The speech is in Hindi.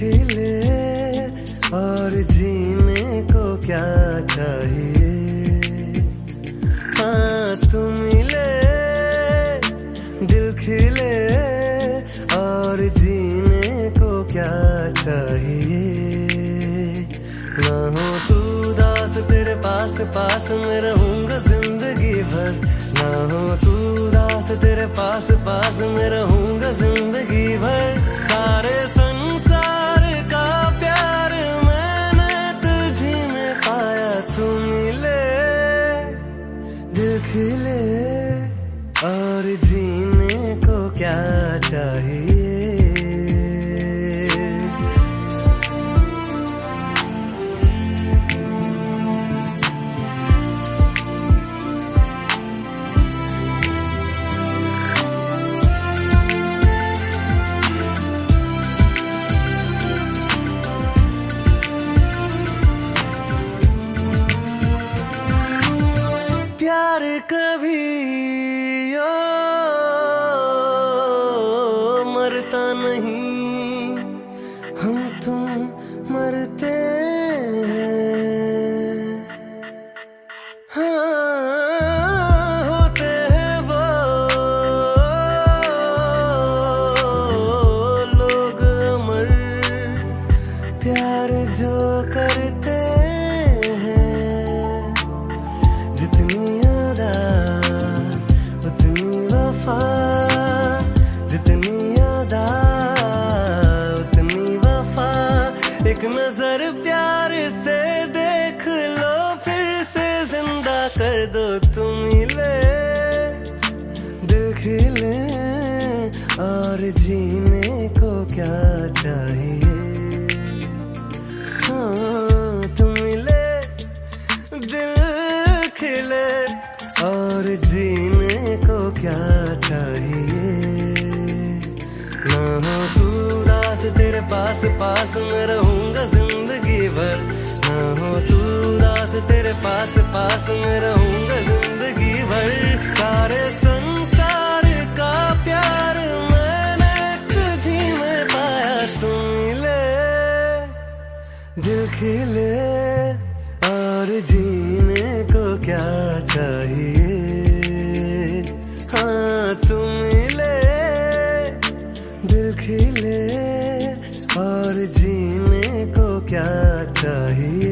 खिले और जीने को क्या चाहिए? हाँ तुम मिले, दिल खिले और जीने को क्या चाहिए? ना हो तू दास तेरे पास पास में रहूँगा ज़िंदगी भर। ना हो तू दास तेरे पास पास में रहूँगा ज़िंदगी खिले और जीने प्यार कभी ओ, मरता नहीं। हम तुम मरते हैं। हाँ, होते हैं वो लोग प्यार जो करते नज़र प्यार से देख लो, फिर से ज़िंदा कर दो तुम मिले दिल खिले और जीने को क्या चाहिए? हाँ तुम मिले दिल खिले और जीने को क्या चाहिए? ना तू दास तेरे पास पास में रहूँगा तेरे पास पास में रहूँगा ज़िंदगी भर। सारे संसार का प्यार मैंने तुझी में पाया। तुम मिले, दिल खिले, और जीने को क्या चाहिए? हाँ तुम जीने को क्या चाहिए?